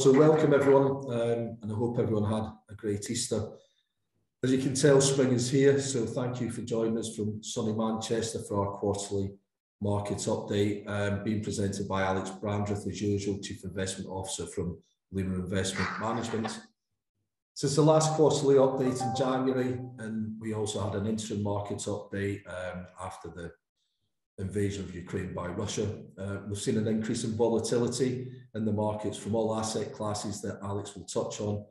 So welcome everyone, um, and I hope everyone had a great Easter. As you can tell, spring is here, so thank you for joining us from sunny Manchester for our quarterly market update, um, being presented by Alex Brandreth, as usual, Chief Investment Officer from Luna Investment Management. Since the last quarterly update in January, and we also had an interim market update um, after the invasion of Ukraine by Russia. Uh, we've seen an increase in volatility in the markets from all asset classes that Alex will touch on.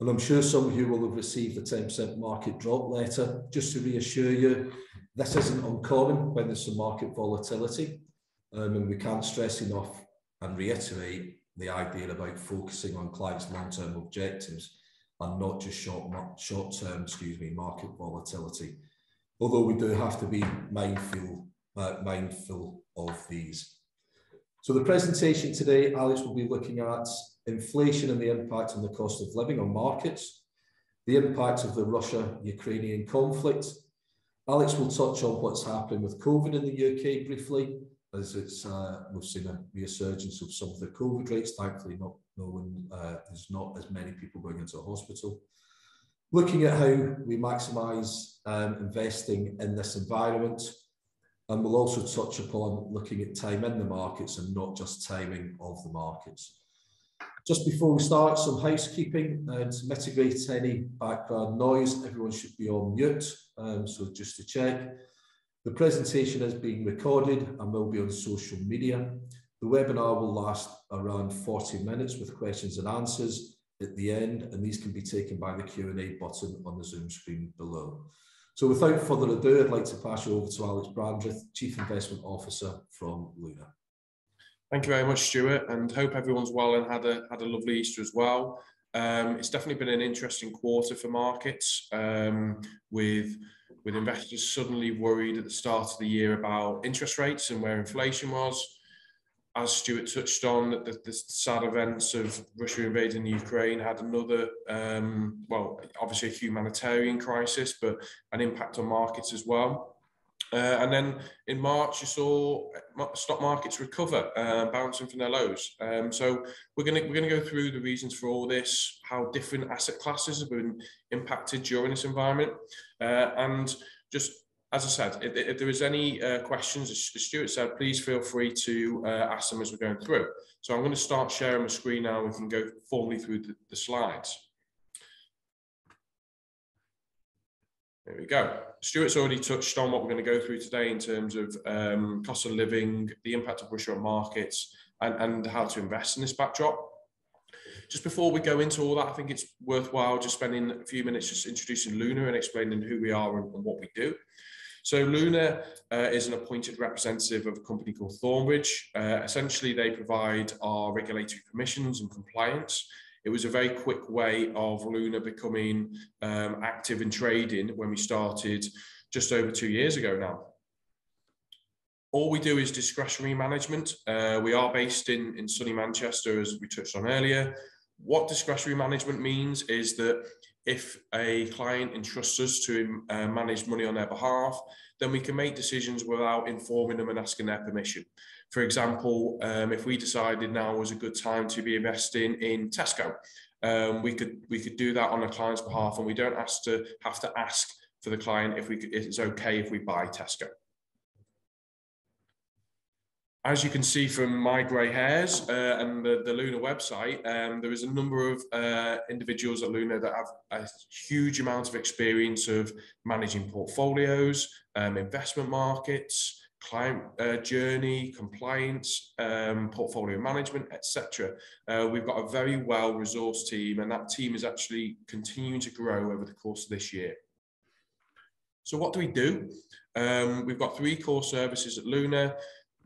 And I'm sure some of you will have received a 10% market drop letter. Just to reassure you, this isn't uncommon when there's some market volatility. Um, and we can't stress enough and reiterate the idea about focusing on clients' long-term objectives and not just short, short-term, excuse me, market volatility. Although we do have to be mindful mindful of these. So the presentation today, Alex will be looking at inflation and the impact on the cost of living on markets, the impact of the Russia-Ukrainian conflict. Alex will touch on what's happening with COVID in the UK briefly, as it's uh, we've seen a resurgence of some of the COVID rates. Thankfully, not no one uh, there's not as many people going into hospital. Looking at how we maximise um, investing in this environment, and we'll also touch upon looking at time in the markets and not just timing of the markets. Just before we start, some housekeeping and to mitigate any background noise, everyone should be on mute. Um, so just to check, the presentation is being recorded and will be on social media. The webinar will last around 40 minutes with questions and answers at the end, and these can be taken by the Q&A button on the Zoom screen below. So without further ado, I'd like to pass you over to Alex Brandreth, Chief Investment Officer from Luna. Thank you very much, Stuart, and hope everyone's well and had a had a lovely Easter as well. Um, it's definitely been an interesting quarter for markets, um, with with investors suddenly worried at the start of the year about interest rates and where inflation was as Stuart touched on, the, the sad events of Russia invading Ukraine had another, um, well, obviously a humanitarian crisis, but an impact on markets as well. Uh, and then in March, you saw stock markets recover, uh, bouncing from their lows. Um, so we're going to we're going to go through the reasons for all this, how different asset classes have been impacted during this environment, uh, and just as I said, if, if there is any uh, questions, as Stuart said, please feel free to uh, ask them as we're going through. So I'm going to start sharing my screen now. We can go formally through the, the slides. There we go. Stuart's already touched on what we're going to go through today in terms of um, cost of living, the impact of Russia on markets, and, and how to invest in this backdrop. Just before we go into all that, I think it's worthwhile just spending a few minutes just introducing Luna and explaining who we are and, and what we do. So Luna uh, is an appointed representative of a company called Thornbridge. Uh, essentially, they provide our regulatory permissions and compliance. It was a very quick way of Luna becoming um, active in trading when we started just over two years ago now. All we do is discretionary management. Uh, we are based in, in sunny Manchester, as we touched on earlier. What discretionary management means is that if a client entrusts us to uh, manage money on their behalf, then we can make decisions without informing them and asking their permission. For example, um, if we decided now was a good time to be investing in Tesco, um, we could we could do that on a client's behalf, and we don't have to have to ask for the client if we if it's okay if we buy Tesco as you can see from my grey hairs uh, and the, the Luna website, um, there is a number of uh, individuals at Luna that have a huge amount of experience of managing portfolios, um, investment markets, client uh, journey, compliance, um, portfolio management, etc. Uh, we've got a very well-resourced team, and that team is actually continuing to grow over the course of this year. So what do we do? Um, we've got three core services at Luna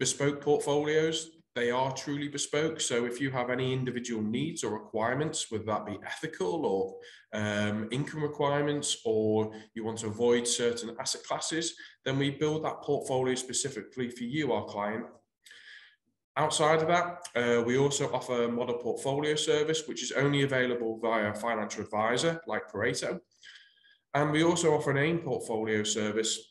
bespoke portfolios, they are truly bespoke. So if you have any individual needs or requirements, whether that be ethical or um, income requirements, or you want to avoid certain asset classes, then we build that portfolio specifically for you, our client. Outside of that, uh, we also offer a model portfolio service, which is only available via a financial advisor like Pareto. And we also offer an AIM portfolio service,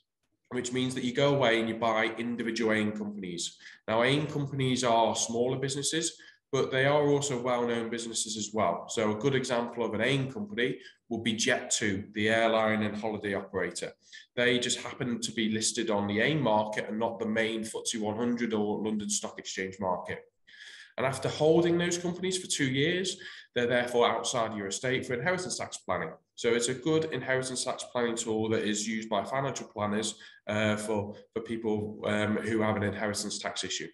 which means that you go away and you buy individual AIM companies. Now, AIM companies are smaller businesses. but they are also well-known businesses as well. So a good example of an AIM company would be Jet2, the airline and holiday operator. They just happen to be listed on the AIM market and not the main FTSE 100 or London Stock Exchange market. And after holding those companies for two years, they're therefore outside your estate for inheritance tax planning. So it's a good inheritance tax planning tool that is used by financial planners uh, for, for people um, who have an inheritance tax issue.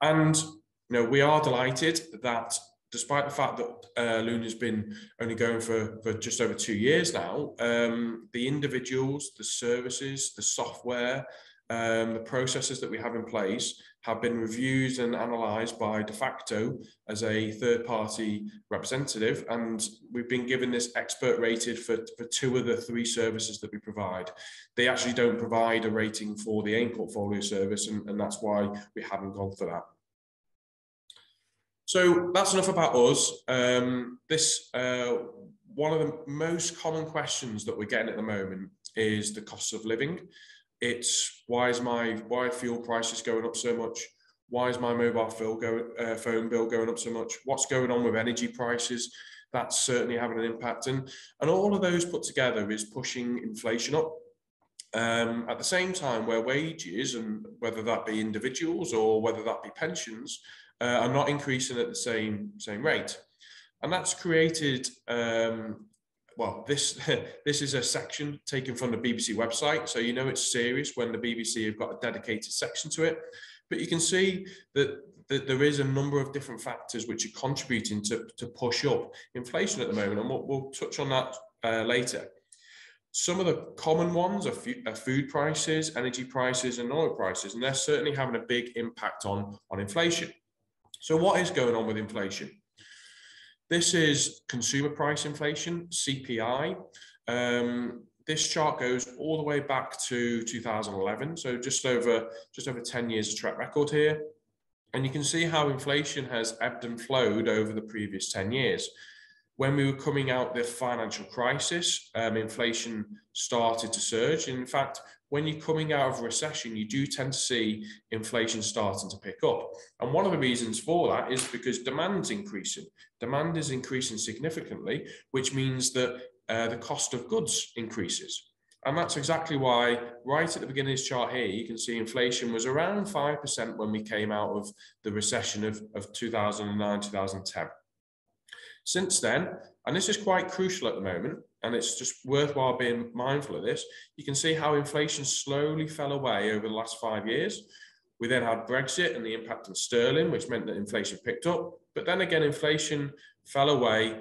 And you know, we are delighted that despite the fact that uh, Luna's been only going for, for just over two years now, um, the individuals, the services, the software, um, the processes that we have in place have been reviewed and analysed by Defaqto as a third party representative. And we've been given this expert rated for, for two of the three services that we provide. They actually don't provide a rating for the AIM portfolio service, and, and that's why we haven't gone for that. So that's enough about us. Um, this uh, one of the most common questions that we're getting at the moment is the cost of living. It's why is my why fuel prices going up so much? Why is my mobile phone, go, uh, phone bill going up so much? What's going on with energy prices? That's certainly having an impact, and and all of those put together is pushing inflation up. Um, at the same time, where wages and whether that be individuals or whether that be pensions uh, are not increasing at the same same rate, and that's created um, well, this this is a section taken from the BBC website, so you know it's serious when the BBC have got a dedicated section to it. But you can see that, that there is a number of different factors which are contributing to, to push up inflation at the moment, and we'll, we'll touch on that uh, later. Some of the common ones are, are food prices, energy prices, and oil prices, and they're certainly having a big impact on, on inflation. So, what is going on with inflation? This is consumer price inflation, CPI. Um, this chart goes all the way back to 2011, so just over just over 10 years of track record here. And you can see how inflation has ebbed and flowed over the previous 10 years. When we were coming out the financial crisis, um, inflation started to surge. In fact, when you're coming out of recession, you do tend to see inflation starting to pick up. And one of the reasons for that is because demand's increasing. Demand is increasing significantly, which means that uh, the cost of goods increases. And that's exactly why, right at the beginning of this chart here, you can see inflation was around 5% when we came out of the recession of, of 2009, 2010. Since then, and this is quite crucial at the moment, and it's just worthwhile being mindful of this. You can see how inflation slowly fell away over the last five years. We then had Brexit and the impact on sterling, which meant that inflation picked up. But then again, inflation fell away,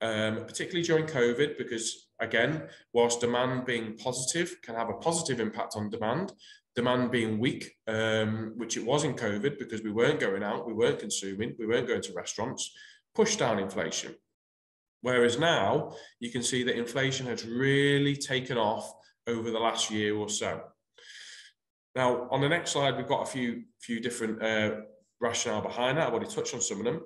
um, particularly during COVID, because again, whilst demand being positive can have a positive impact on demand, demand being weak, um, which it was in COVID because we weren't going out, we weren't consuming, we weren't going to restaurants, pushed down inflation. Whereas now you can see that inflation has really taken off over the last year or so. Now, on the next slide, we've got a few, few different uh, rationale behind that. I've already touched on some of them.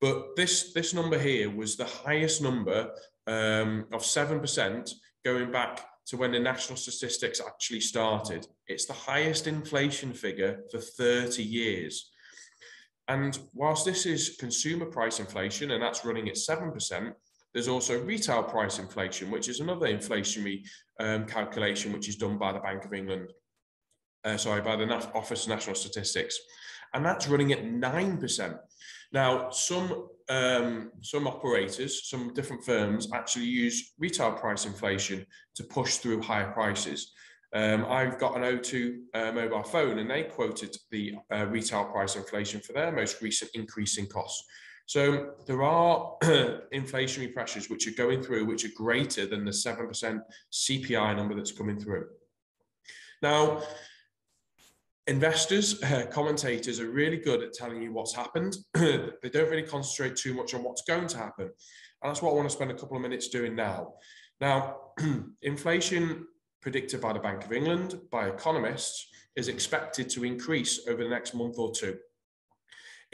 But this, this number here was the highest number um, of 7% going back to when the national statistics actually started. It's the highest inflation figure for 30 years. And whilst this is consumer price inflation, and that's running at 7%, there's also retail price inflation, which is another inflationary um, calculation which is done by the Bank of England, uh, sorry, by the Office of National Statistics. And that's running at 9%. Now, some, um, some operators, some different firms actually use retail price inflation to push through higher prices. Um, I've got an O2 uh, mobile phone and they quoted the uh, retail price inflation for their most recent increase in costs. So there are inflationary pressures which are going through, which are greater than the 7% CPI number that's coming through. Now, investors, uh, commentators are really good at telling you what's happened. they don't really concentrate too much on what's going to happen. And that's what I want to spend a couple of minutes doing now. Now, inflation predicted by the Bank of England, by economists, is expected to increase over the next month or two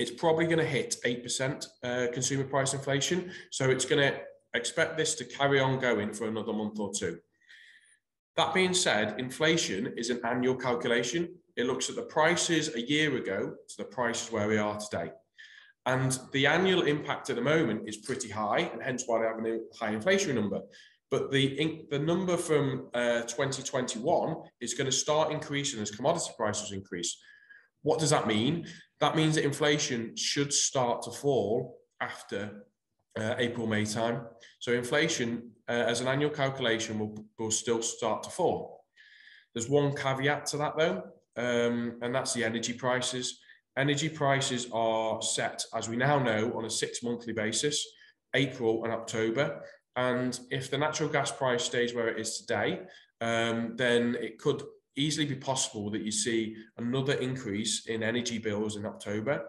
it's probably going to hit 8% uh, consumer price inflation. So it's going to expect this to carry on going for another month or two. That being said, inflation is an annual calculation. it looks at the prices a year ago to the prices where we are today. And the annual impact at the moment is pretty high, and hence why they have a high inflation number. But the, the number from uh, 2021 is going to start increasing as commodity prices increase. What does that mean? That means that inflation should start to fall after uh, April, May time. So inflation uh, as an annual calculation will, will still start to fall. There's one caveat to that though, um, and that's the energy prices. Energy prices are set, as we now know, on a six monthly basis, April and October. And if the natural gas price stays where it is today, um, then it could easily be possible that you see another increase in energy bills in October.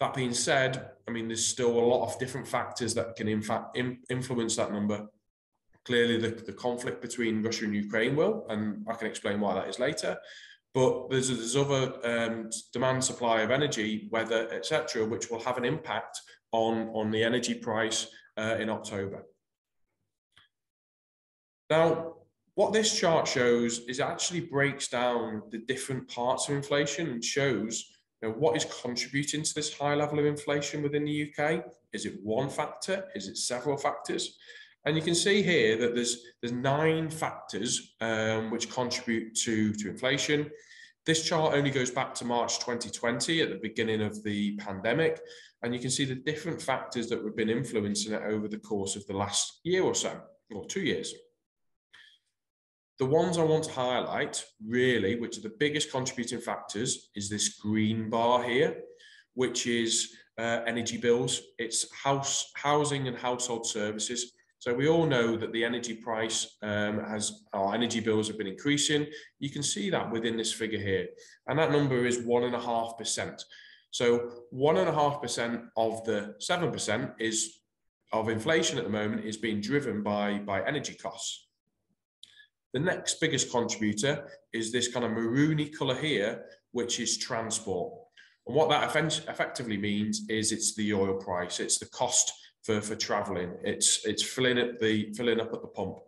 That being said, I mean, there's still a lot of different factors that can in fact in, influence that number. Clearly, the, the conflict between Russia and Ukraine will, and I can explain why that is later. But there's, there's other um, demand supply of energy, weather, etc., which will have an impact on, on the energy price uh, in October. Now, what this chart shows is actually breaks down the different parts of inflation and shows you know, what is contributing to this high level of inflation within the UK. Is it one factor? Is it several factors? And you can see here that there's there's nine factors um, which contribute to, to inflation. This chart only goes back to March 2020 at the beginning of the pandemic. And you can see the different factors that have been influencing it over the course of the last year or so, or two years. The ones I want to highlight, really, which are the biggest contributing factors, is this green bar here, which is uh, energy bills. It's house, housing and household services. So we all know that the energy price um, has, our energy bills have been increasing. You can see that within this figure here. And that number is one and a half percent. So one and a half percent of the 7% is of inflation at the moment is being driven by, by energy costs. The next biggest contributor is this kind of maroony colour here, which is transport. And what that effectively means is it's the oil price, it's the cost for, for travelling, it's it's filling up the filling up at the pump.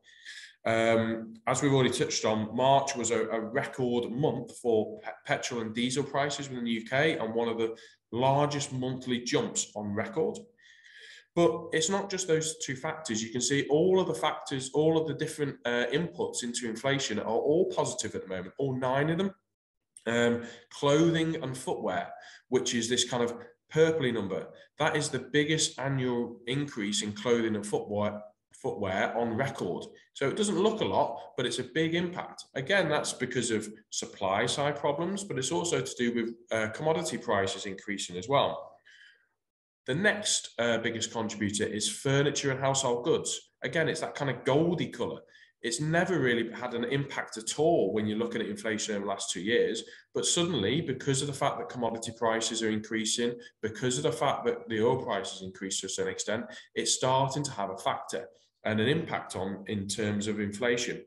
Um, as we've already touched on, March was a, a record month for pe petrol and diesel prices within the UK and one of the largest monthly jumps on record. But it's not just those two factors. You can see all of the factors, all of the different uh, inputs into inflation are all positive at the moment, all nine of them. Um, clothing and footwear, which is this kind of purpley number, that is the biggest annual increase in clothing and footwear footwear on record. So it doesn't look a lot, but it's a big impact. Again, that's because of supply side problems, but it's also to do with uh, commodity prices increasing as well. The next uh, biggest contributor is furniture and household goods. Again, it's that kind of goldy colour. It's never really had an impact at all when you're looking at inflation over the last two years. But suddenly, because of the fact that commodity prices are increasing, because of the fact that the oil prices increased to a certain extent, it's starting to have a factor and an impact on in terms of inflation.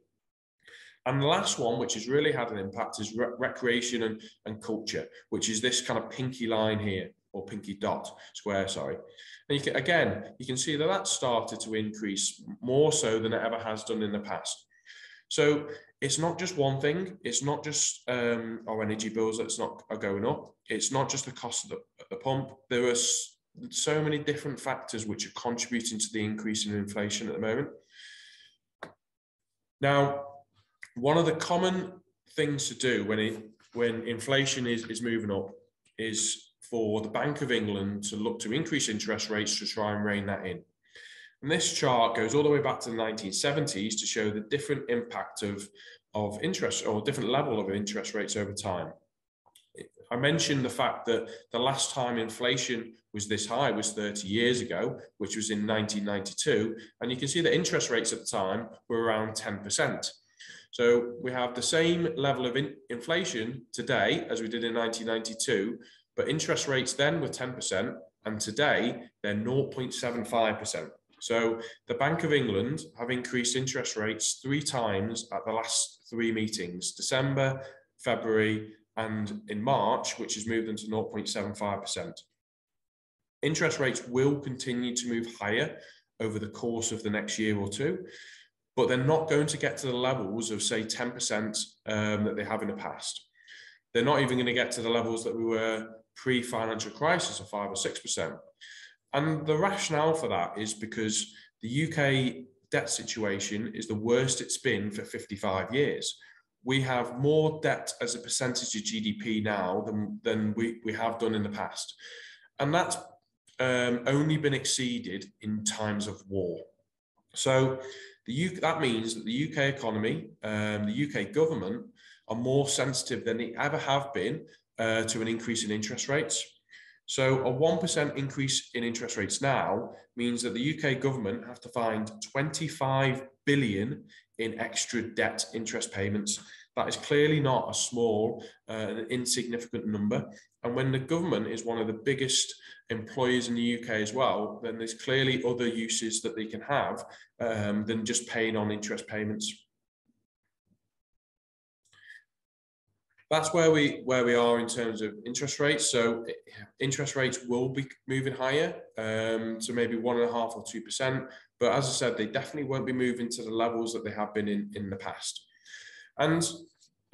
And the last one, which has really had an impact, is re recreation and, and culture, which is this kind of pinky line here or pinky dot square, sorry. And you can, again, you can see that that started to increase more so than it ever has done in the past. So it's not just one thing. It's not just um, our energy bills that's not are going up. It's not just the cost of the, the pump. There are so many different factors which are contributing to the increase in inflation at the moment. Now, one of the common things to do when it, when inflation is, is moving up is for the Bank of England to look to increase interest rates to try and rein that in. And this chart goes all the way back to the 1970s to show the different impact of, of interest or different level of interest rates over time. I mentioned the fact that the last time inflation was this high was 30 years ago, which was in 1992. And you can see that interest rates at the time were around 10%. So we have the same level of in inflation today as we did in 1992, but interest rates then were 10%, and today they're 0.75%. So the Bank of England have increased interest rates three times at the last three meetings December, February, and in March, which has moved them to 0.75%. Interest rates will continue to move higher over the course of the next year or two, but they're not going to get to the levels of, say, 10% um, that they have in the past. They're not even going to get to the levels that we were pre-financial crisis of five or six percent. And the rationale for that is because the UK debt situation is the worst it's been for 55 years. We have more debt as a percentage of GDP now than, than we, we have done in the past. And that's um, only been exceeded in times of war. So the UK, that means that the UK economy, um, the UK government are more sensitive than they ever have been uh, to an increase in interest rates. So a 1% increase in interest rates now means that the UK government have to find 25 billion in extra debt interest payments. That is clearly not a small, uh, insignificant number. And when the government is one of the biggest employers in the UK as well, then there's clearly other uses that they can have um, than just paying on interest payments. That's where we where we are in terms of interest rates. So interest rates will be moving higher um, to maybe one and a half or two percent. But as I said, they definitely won't be moving to the levels that they have been in in the past. And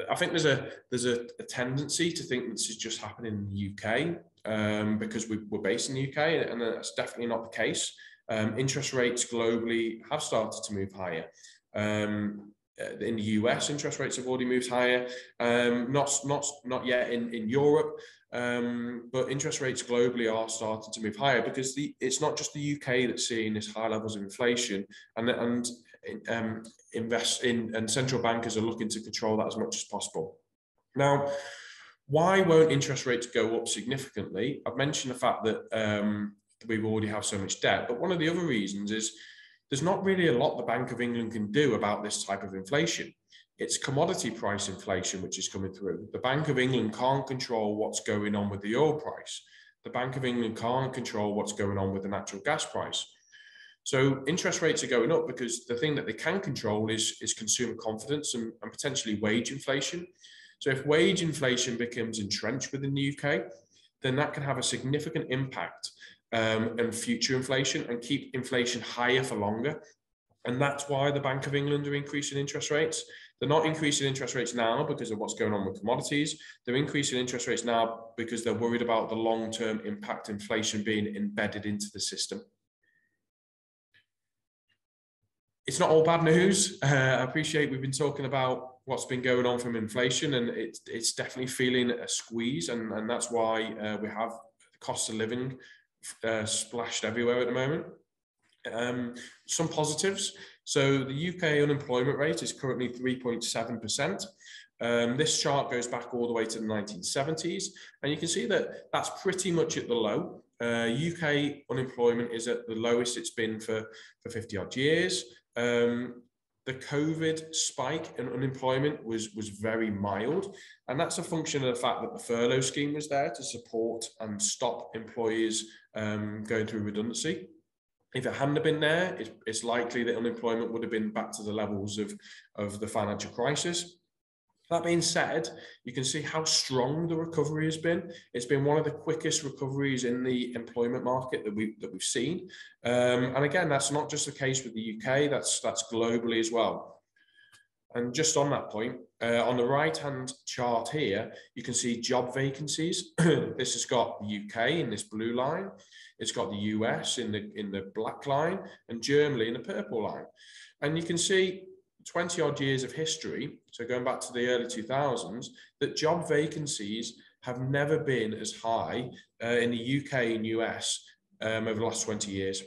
I think there's a there's a, a tendency to think this is just happening in the UK um, because we, are based in the UK, and that's definitely not the case. Um, interest rates globally have started to move higher. Um, in the US, interest rates have already moved higher. Um, not not not yet in in Europe, um, but interest rates globally are starting to move higher because the it's not just the UK that's seeing this high levels of inflation, and and um, invest in and central bankers are looking to control that as much as possible. Now, why won't interest rates go up significantly? I've mentioned the fact that um, we already have so much debt, but one of the other reasons is there's not really a lot the Bank of England can do about this type of inflation. It's commodity price inflation which is coming through. The Bank of England can't control what's going on with the oil price. The Bank of England can't control what's going on with the natural gas price. So interest rates are going up because the thing that they can control is, is consumer confidence and, and potentially wage inflation. So if wage inflation becomes entrenched within the UK, then that can have a significant impact um, and future inflation and keep inflation higher for longer. And that's why the Bank of England are increasing interest rates. They're not increasing interest rates now because of what's going on with commodities. They're increasing interest rates now because they're worried about the long term impact inflation being embedded into the system. It's not all bad news. Uh, I appreciate we've been talking about what's been going on from inflation, and it's, it's definitely feeling a squeeze. And, and that's why uh, we have cost of living uh, splashed everywhere at the moment. Um, some positives. So the UK unemployment rate is currently 3.7%. Um, this chart goes back all the way to the 1970s, and you can see that that's pretty much at the low. Uh, UK unemployment is at the lowest it's been for, for 50 odd years. Um, the COVID spike in unemployment was, was very mild. And that's a function of the fact that the furlough scheme was there to support and stop employees um, going through redundancy. If it hadn't been there, it's, it's likely that unemployment would have been back to the levels of, of the financial crisis. That being said, you can see how strong the recovery has been. It's been one of the quickest recoveries in the employment market that we that we've seen. Um, and again, that's not just the case with the UK. That's that's globally as well. And just on that point, uh, on the right-hand chart here, you can see job vacancies. this has got the UK in this blue line. It's got the US in the in the black line and Germany in the purple line. And you can see 20 odd years of history, so going back to the early 2000s, that job vacancies have never been as high uh, in the UK and US um, over the last 20 years.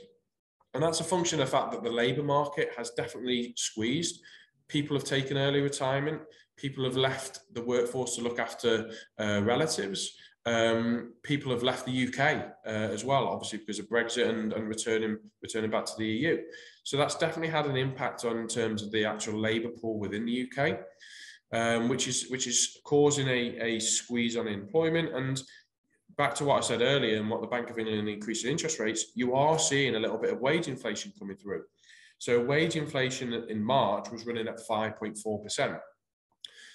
And that's a function of the fact that the labour market has definitely squeezed. People have taken early retirement. People have left the workforce to look after uh, relatives. Um, people have left the UK uh, as well, obviously because of Brexit and, and returning returning back to the EU. So that's definitely had an impact on in terms of the actual labour pool within the UK, um, which is which is causing a, a squeeze on employment. And back to what I said earlier and what the Bank of England increasing interest rates, you are seeing a little bit of wage inflation coming through. So wage inflation in March was running at 5.4%.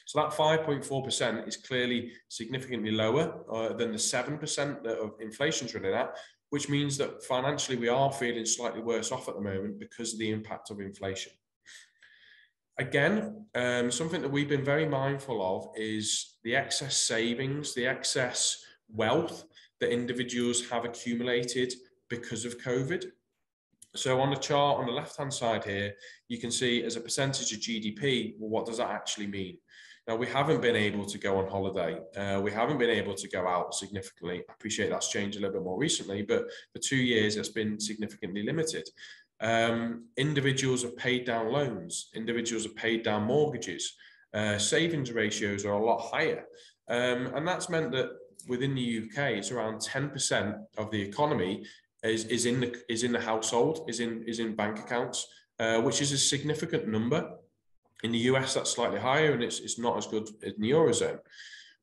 So that 5.4% is clearly significantly lower uh, than the 7% that inflation's running at, which means that financially we are feeling slightly worse off at the moment because of the impact of inflation. again, um, something that we've been very mindful of is the excess savings, the excess wealth that individuals have accumulated because of COVID. So on the chart on the left-hand side here, you can see as a percentage of GDP, well, what does that actually mean? Now, we haven't been able to go on holiday. Uh, we haven't been able to go out significantly. I appreciate that's changed a little bit more recently, but for two years, it's been significantly limited. Um, individuals have paid down loans. Individuals have paid down mortgages. Uh, savings ratios are a lot higher. Um, and that's meant that within the UK, it's around 10% of the economy is, is in the is in the household, is in is in bank accounts, uh, which is a significant number. In the US, that's slightly higher, and it's it's not as good in the eurozone,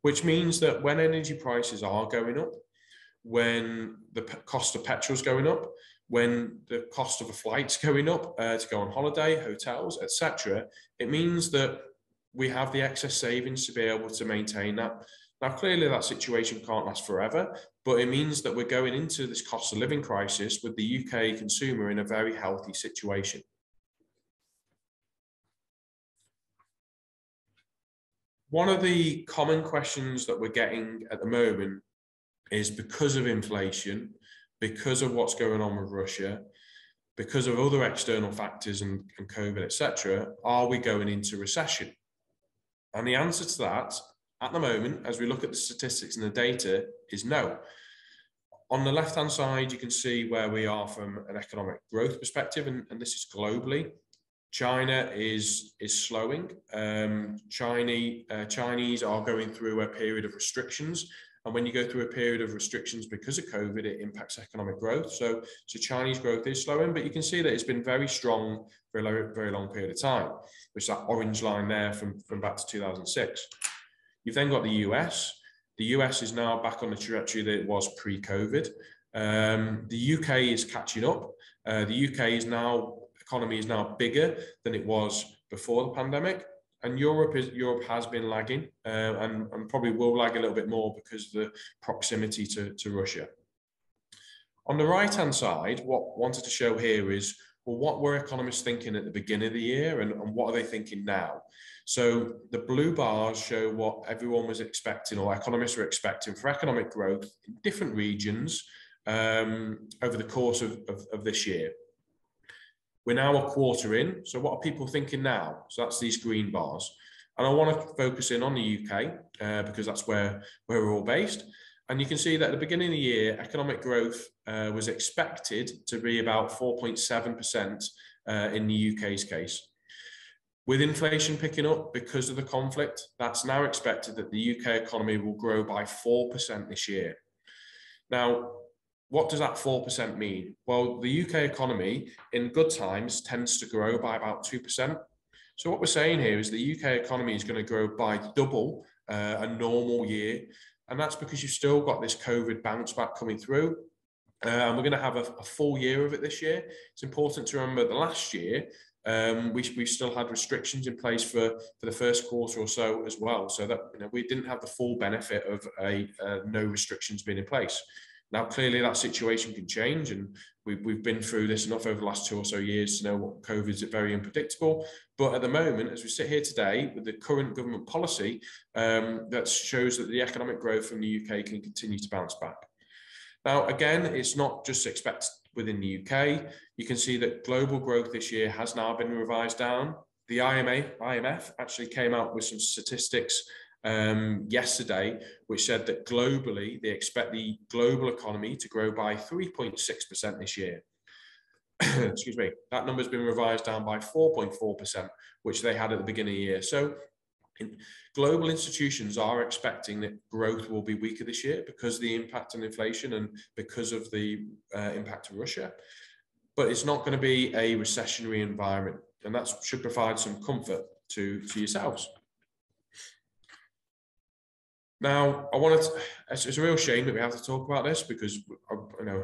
which means that when energy prices are going up, when the cost of petrol is going up, when the cost of a flight's going up uh, to go on holiday, hotels, etc., it means that we have the excess savings to be able to maintain that. Now, clearly, that situation can't last forever, but it means that we're going into this cost of living crisis with the UK consumer in a very healthy situation. One of the common questions that we're getting at the moment is because of inflation, because of what's going on with Russia, because of other external factors and, and COVID, etc., are we going into recession? And the answer to that at the moment, as we look at the statistics and the data, is no. On the left hand side, you can see where we are from an economic growth perspective, and, and this is globally. China is is slowing. Um, Chinese uh, Chinese are going through a period of restrictions, and when you go through a period of restrictions because of COVID, it impacts economic growth. So, so Chinese growth is slowing, but you can see that it's been very strong for a very, long period of time, which is that orange line there from, from back to 2006. You've then got the US. The US is now back on the trajectory that it was pre-COVID. Um, the UK is catching up. Uh, the UK is now economy is now bigger than it was before the pandemic, and Europe is Europe has been lagging uh, and, and probably will lag a little bit more because of the proximity to, to Russia. On the right hand side, what wanted to show here is well, what were economists thinking at the beginning of the year and, and what are they thinking now? So the blue bars show what everyone was expecting or economists were expecting for economic growth in different regions um, over the course of, of, of this year. We're now a quarter in. So what are people thinking now? So that's these green bars. And I want to focus in on the UK uh, because that's where, where we're all based. And you can see that at the beginning of the year, economic growth uh, was expected to be about 4.7% uh, in the UK's case. With inflation picking up because of the conflict, that's now expected that the UK economy will grow by 4% this year. Now, what does that 4% mean? Well, the UK economy in good times tends to grow by about 2%. So, what we're saying here is the UK economy is going to grow by double uh, a normal year. And that's because you've still got this COVID bounce back coming through. Uh, and we're going to have a, a, full year of it this year. It's important to remember the last year, um, we, we still had restrictions in place for, for the first quarter or so as well. So that you know, we didn't have the full benefit of a uh, no restrictions being in place. Now, clearly that situation can change and we've, we've been through this enough over the last two or so years to know what COVID is very unpredictable. But at the moment, as we sit here today with the current government policy, um, that shows that the economic growth from the UK can continue to bounce back. Now, again, it's not just expected within the UK. You can see that global growth this year has now been revised down. The IMA, IMF actually came out with some statistics um, yesterday, which said that globally they expect the global economy to grow by 3.6% this year. Excuse me, that number's been revised down by 4.4%, which they had at the beginning of the year. So in, global institutions are expecting that growth will be weaker this year because of the impact on inflation and because of the uh, impact of Russia. But it's not going to be a recessionary environment, and that should provide some comfort to, to yourselves. Now, I wanted to, it's, it's, a real shame that we have to talk about this because you know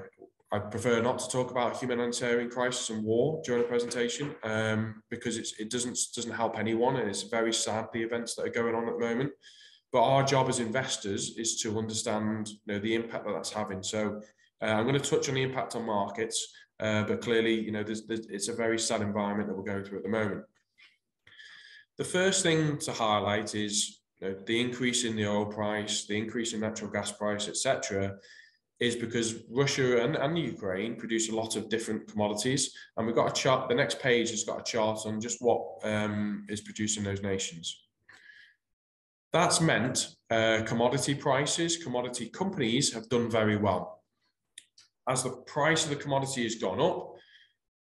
I prefer not to talk about humanitarian crisis and war during a presentation um, because it doesn't doesn't help anyone and it's very sad the events that are going on at the moment. But our job as investors is to understand you know the impact that that's having. So uh, I'm going to touch on the impact on markets, uh, but clearly you know there's, there's, it's a very sad environment that we're going through at the moment. The first thing to highlight is the increase in the oil price, the increase in natural gas price, etc., is because Russia and, and Ukraine produce a lot of different commodities. And we've got a chart, the next page has got a chart on just what um, is those nations. That's meant uh, commodity prices, commodity companies have done very well. As the price of the commodity has gone up,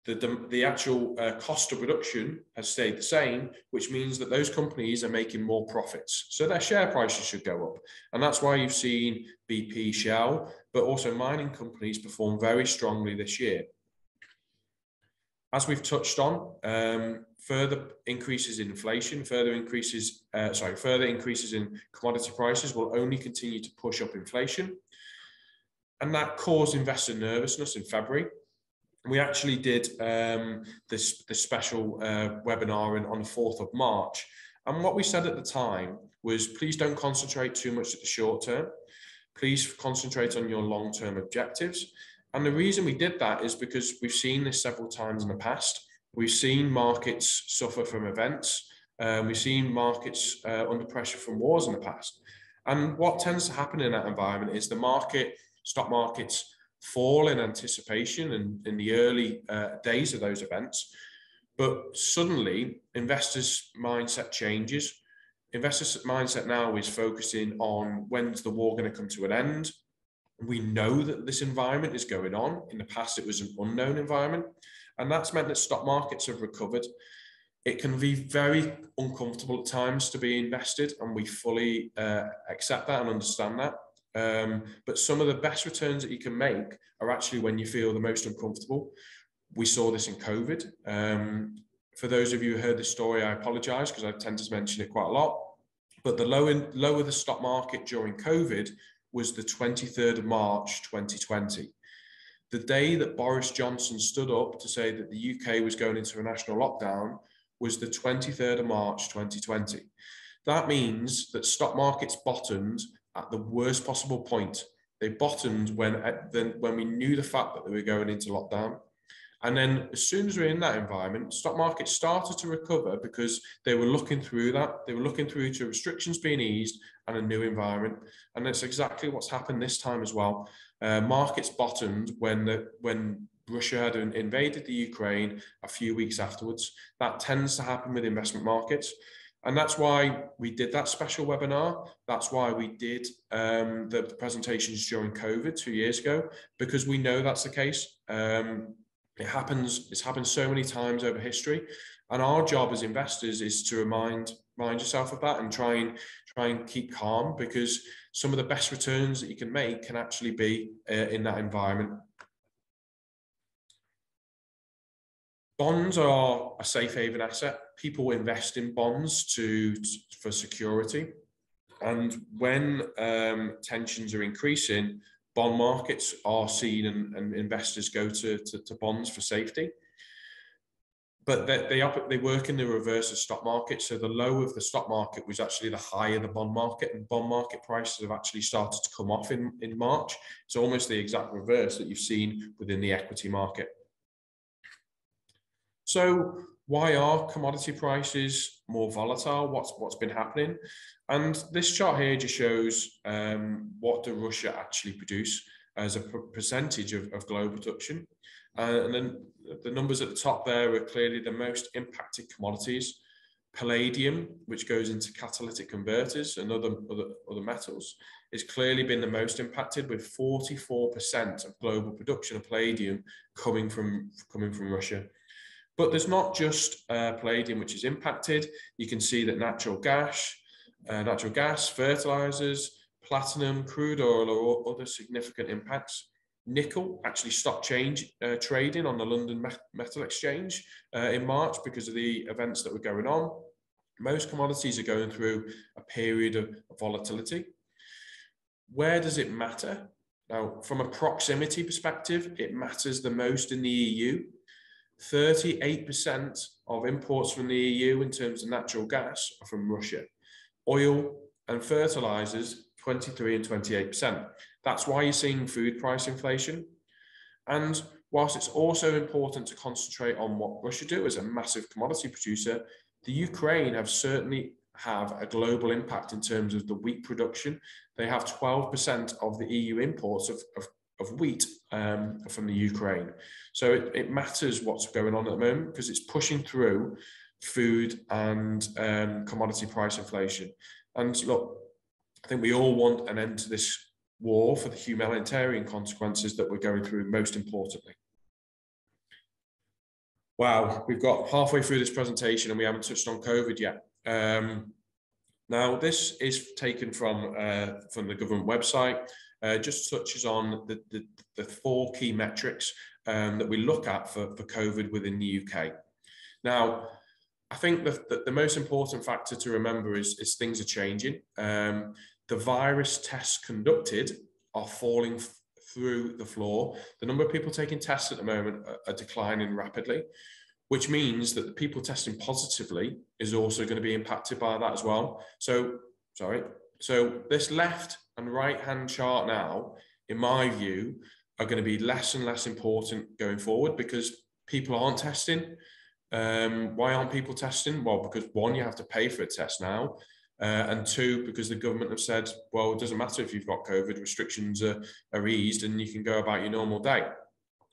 the, the, the actual uh, cost of production has stayed the same, which means that those companies are making more profits. So their share prices should go up. And that's why you've seen BP, Shell, but also mining companies perform very strongly this year. As we've touched on, um, further increases in inflation, further increases, uh, sorry, further increases in commodity prices will only continue to push up inflation. And that caused investor nervousness in February we actually did um, this, special uh, webinar in, on the 4th of March. And what we said at the time was please don't concentrate too much at the short term. Please concentrate on your long term objectives. And the reason we did that is because we've seen this several times in the past. We've seen markets suffer from events. Um, we've seen markets uh, under pressure from wars in the past. And what tends to happen in that environment is the market, stock markets, fall in anticipation and in the early uh, days of those events. But suddenly, investors' mindset changes. Investors' mindset now is focusing on when's the war going to come to an end. We know that this environment is going on. In the past, it was an unknown environment. And that's meant that stock markets have recovered. It can be very uncomfortable at times to be invested, and we fully uh, accept that and understand that. Um, but some of the best returns that you can make are actually when you feel the most uncomfortable. We saw this in COVID. Um, for those of you who heard the story, I apologize because I tend to mention it quite a lot. But the low in, lower the stock market during COVID was the 23rd of March 2020. The day that Boris Johnson stood up to say that the UK was going into a national lockdown was the 23rd of March 2020. That means that stock markets bottomed at the worst possible point. They bottomed when when we knew the fact that they were going into lockdown. And then as soon as we are in that environment, stock market started to recover because they were looking through that. They were looking through to restrictions being eased and a new environment. And that's exactly what's happened this time as well. Uh, markets bottomed when the, when Russia had invaded the Ukraine a few weeks afterwards. That tends to happen with investment markets. And that's why we did that special webinar. That's why we did um, the, presentations during COVID two years ago, because we know that's the case. Um, it happens, it's happened so many times over history. And our job as investors is to remind, remind yourself of that and try and try and keep calm because some of the best returns that you can make can actually be uh, in that environment. Bonds are a safe haven asset. People invest in bonds to, to for security, and when um, tensions are increasing, bond markets are seen and, and investors go to, to, to, bonds for safety. But they, they, they work in the reverse of stock market. So the low of the stock market was actually the high of the bond market, and bond market prices have actually started to come off in, in March. It's almost the exact reverse that you've seen within the equity market. So why are commodity prices more volatile? What's what's been happening? And this chart here just shows um, what do Russia actually produce as a percentage of, of global production. Uh, and then the numbers at the top there are clearly the most impacted commodities. Palladium, which goes into catalytic converters and other, other, other metals, has clearly been the most impacted with 44% of global production of palladium coming from, coming from Russia. But there's not just uh, palladium which is impacted. You can see that natural gas, uh, natural gas, fertilizers, platinum, crude oil or other significant impacts. Nickel actually stopped change uh, trading on the London Metal Exchange uh, in March because of the events that were going on. Most commodities are going through a period of volatility. Where does it matter? Now, from a proximity perspective, it matters the most in the EU 38% of imports from the EU in terms of natural gas are from Russia. Oil and fertilizers, 23 and 28%. That's why you're seeing food price inflation. And whilst it's also important to concentrate on what Russia do as a massive commodity producer, the Ukraine have certainly have a global impact in terms of the wheat production. They have 12% of the EU imports of, of, of wheat um, from the Ukraine. So it, it, matters what's going on at the moment because it's pushing through food and um, commodity price inflation. And look, I think we all want an end to this war for the humanitarian consequences that we're going through, most importantly. Wow, we've got halfway through this presentation and we haven't touched on COVID yet. Um, now, this is taken from, uh, from the government website, uh, just touches on the, the, the four key metrics um, that we look at for, for COVID within the UK. Now, I think the, the, the, most important factor to remember is, is things are changing. Um, the virus tests conducted are falling through the floor. The number of people taking tests at the moment are, are declining rapidly, which means that the people testing positively is also going to be impacted by that as well. So, sorry. So this left and right hand chart now, in my view, are going to be less and less important going forward because people aren't testing. Um, why aren't people testing? Well, because one, you have to pay for a test now. Uh, and two, because the government have said, well, it doesn't matter if you've got COVID, restrictions are, are eased and you can go about your normal day.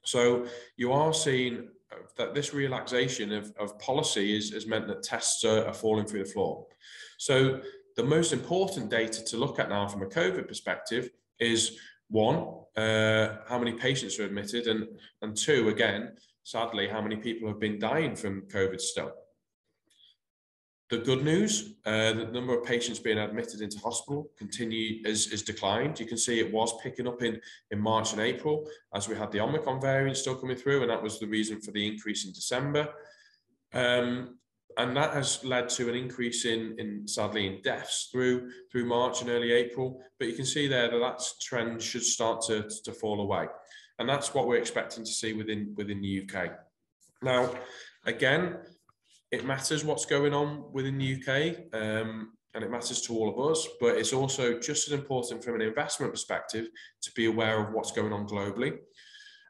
So you are seeing that this relaxation of, of policy is, has meant that tests are, are falling through the floor. So the most important data to look at now from a COVID perspective is one, uh, how many patients are admitted, and, and two, again, sadly, how many people have been dying from COVID still. The good news, uh, the number of patients being admitted into hospital continue is, is declined. You can see it was picking up in, in March and April as we had the Omicron variant still coming through, and that was the reason for the increase in December. Um, and that has led to an increase in, in sadly in deaths through through March and early April. But you can see there that that trend should start to, to fall away, and that's what we're expecting to see within within the UK. Now, again, it matters what's going on within the UK, um, and it matters to all of us. But it's also just as important from an investment perspective to be aware of what's going on globally.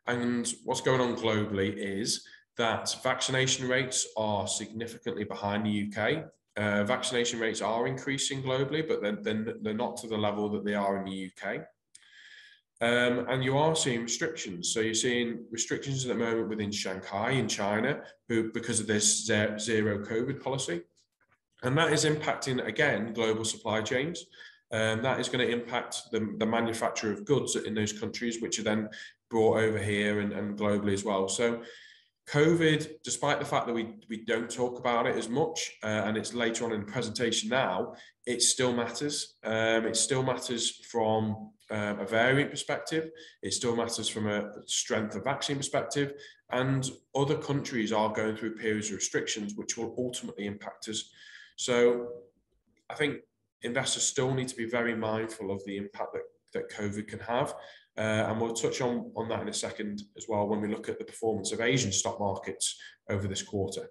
And what's going on globally is that vaccination rates are significantly behind the UK. Uh, vaccination rates are increasing globally, but then they're, they're, not to the level that they are in the UK. Um, and you are seeing restrictions. So you're seeing restrictions at the moment within Shanghai in China, who because of this zero COVID policy, and that is impacting again global supply chains. And um, that is going to impact the, the manufacture of goods in those countries, which are then brought over here and, and globally as well. So COVID, despite the fact that we, we don't talk about it as much, uh, and it's later on in the presentation now, it still matters. Um, it still matters from um, a variant perspective. It still matters from a strength of vaccine perspective. And other countries are going through periods of restrictions, which will ultimately impact us. So I think investors still need to be very mindful of the impact that, that COVID can have. Uh, and we'll touch on, on that in a second as well when we look at the performance of Asian stock markets over this quarter.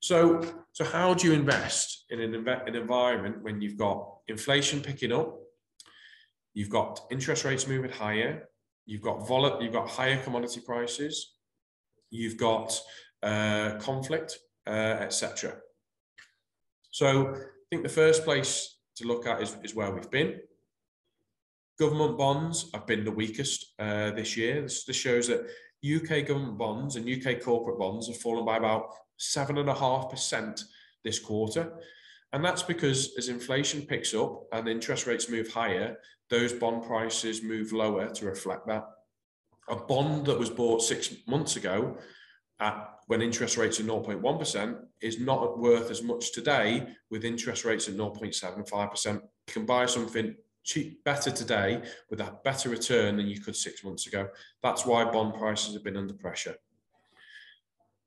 So, so how do you invest in an, an environment when you've got inflation picking up, you've got interest rates moving higher, you've got vol- you've got higher commodity prices, you've got uh, conflict, uh, etc. So, I think the first place to look at is, is where we've been. Government bonds have been the weakest uh, this year. This, this, shows that UK government bonds and UK corporate bonds have fallen by about 7.5% this quarter. And that's because as inflation picks up and interest rates move higher, those bond prices move lower to reflect that. A bond that was bought six months ago at when interest rates are 0.1% is not worth as much today with interest rates at 0.75%. You can buy something cheap, better today with a better return than you could six months ago. That's why bond prices have been under pressure.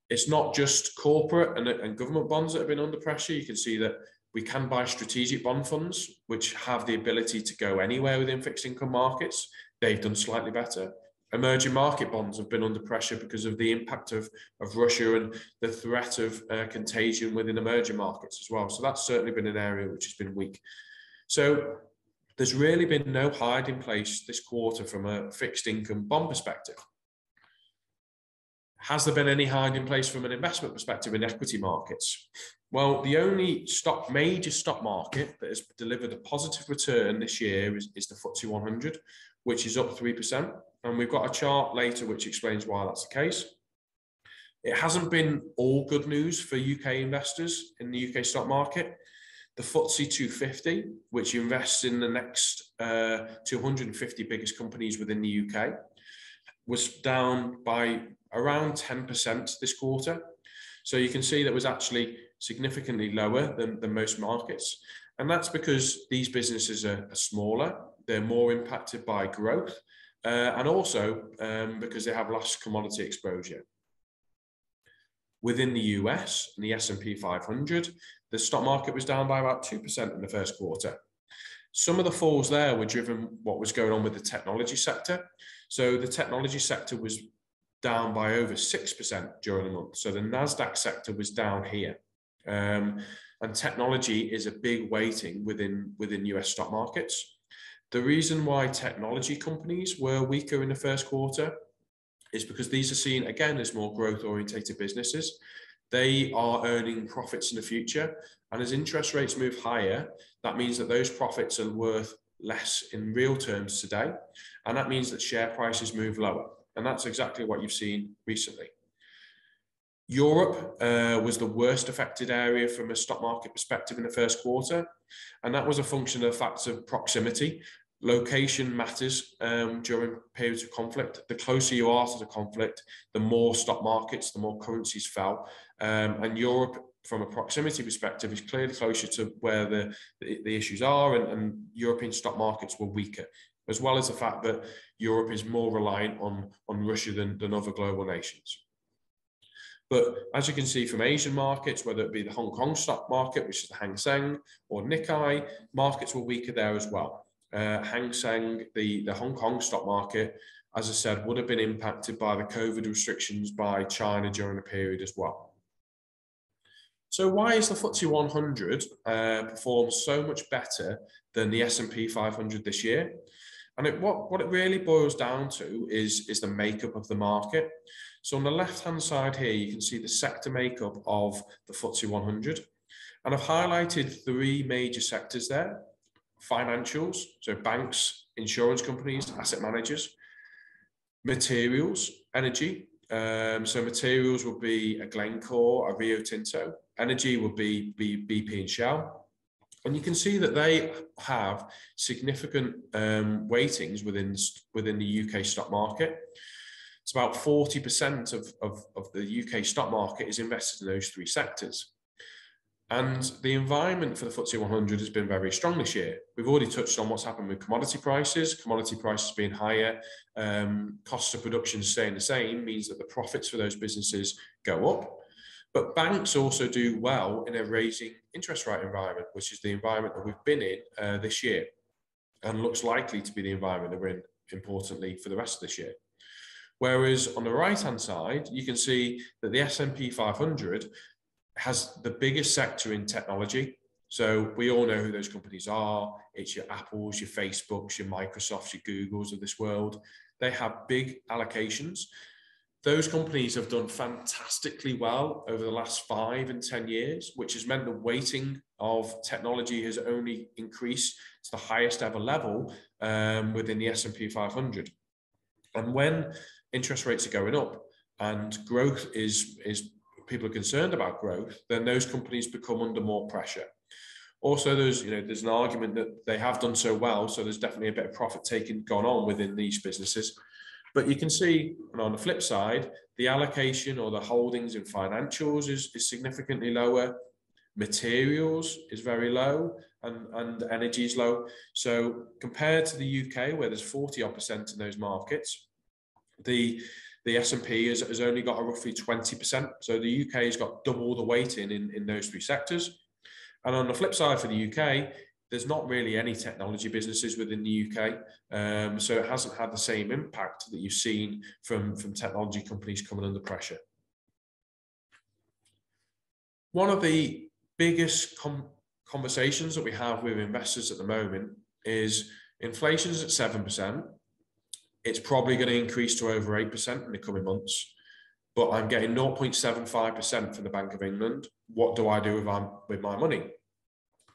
It's not just corporate and, and government bonds that have been under pressure. You can see that we can buy strategic bond funds, which have the ability to go anywhere within fixed income markets. They've done slightly better. Emerging market bonds have been under pressure because of the impact of, of Russia and the threat of uh, contagion within emerging markets as well. So that's certainly been an area which has been weak. So there's really been no hiding place this quarter from a fixed income bond perspective. has there been any hiding place from an investment perspective in equity markets? Well, the only stock major stock market that has delivered a positive return this year is, is the FTSE 100, which is up 3%. And we've got a chart later which explains why that's the case. It hasn't been all good news for UK investors in the UK stock market. The FTSE 250, which invests in the next uh, 250 biggest companies within the UK, was down by around 10% this quarter. So you can see that was actually significantly lower than, than most markets. And that's because these businesses are, are smaller, they're more impacted by growth, uh, and also um, because they have less commodity exposure. Within the US and the S&P 500, the stock market was down by about 2% in the first quarter. Some of the falls there were driven what was going on with the technology sector. So the technology sector was down by over 6% during the month. So the NASDAQ sector was down here. Um, and technology is a big weighting within, within US stock markets. The reason why technology companies were weaker in the first quarter is because these are seen again as more growth orientated businesses. They are earning profits in the future. And as interest rates move higher, that means that those profits are worth less in real terms today. And that means that share prices move lower. And that's exactly what you've seen recently. Europe uh, was the worst affected area from a stock market perspective in the first quarter. And that was a function of the facts of proximity. Location matters um, during periods of conflict. The closer you are to the conflict, the more stock markets, the more currencies fell. Um, and Europe, from a proximity perspective, is clearly closer to where the, the, issues are, and, and European stock markets were weaker as well as the fact that Europe is more reliant on, on Russia than, than other global nations. But as you can see from Asian markets, whether it be the Hong Kong stock market, which is the Hang Seng, or Nikkei, markets were weaker there as well. Uh, Hang Seng, the, the Hong Kong stock market, as I said, would have been impacted by the COVID restrictions by China during the period as well. So why is the FTSE 100 uh, performed so much better than the S&P 500 this year? And it, what, what it really boils down to is, is the makeup of the market. So on the left-hand side here, you can see the sector makeup of the FTSE 100. And I've highlighted three major sectors there. Financials, so banks, insurance companies, asset managers. Materials, energy. Um, so materials would be a Glencore, a Rio Tinto. Energy would be, be BP and Shell. And you can see that they have significant um, weightings within, within the UK stock market. It's about 40% of, of, of the UK stock market is invested in those three sectors. And the environment for the FTSE 100 has been very strong this year. We've already touched on what's happened with commodity prices. Commodity prices being higher, um, costs of production staying the same means that the profits for those businesses go up. But banks also do well in a raising interest rate environment, which is the environment that we've been in uh, this year and looks likely to be the environment that we're in, importantly, for the rest of this year. Whereas on the right-hand side, you can see that the S&P 500 has the biggest sector in technology. So we all know who those companies are. It's your Apples, your Facebooks, your Microsofts, your Googles of this world. They have big allocations those companies have done fantastically well over the last five and 10 years, which has meant the weighting of technology has only increased to the highest ever level um, within the S&P 500. And when interest rates are going up and growth is, is people are concerned about growth, then those companies become under more pressure. Also, there's you know there's an argument that they have done so well, so there's definitely a bit of profit taking gone on within these businesses. But you can see and on the flip side, the allocation or the holdings in financials is, is significantly lower. Materials is very low and, and energy is low. So compared to the UK, where there's 40 odd percent in those markets, the the S&P has, has only got a roughly 20%. So the UK has got double the weighting in, in those three sectors. And on the flip side for the UK, there's not really any technology businesses within the UK, um, so it hasn't had the same impact that you've seen from, from technology companies coming under pressure. One of the biggest conversations that we have with investors at the moment is inflation's at 7%. It's probably going to increase to over 8% in the coming months. but I'm getting 0.75% from the Bank of England. What do I do with my, with my money?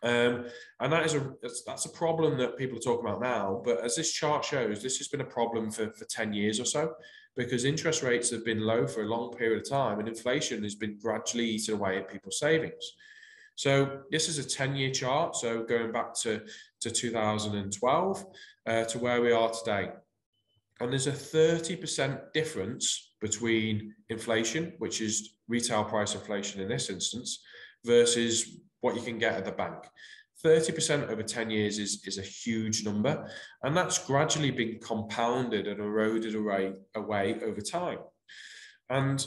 Um, and that is a that's a problem that people are talking about now. But as this chart shows, this has been a problem for, for 10 years or so because interest rates have been low for a long period of time and inflation has been gradually eating away at people's savings. So this is a 10-year chart. So going back to, to 2012 uh, to where we are today. And there's a 30% difference between inflation, which is retail price inflation in this instance, versus what you can get at the bank. 30% over 10 years is, is a huge number, and that's gradually been compounded and eroded away, away over time. And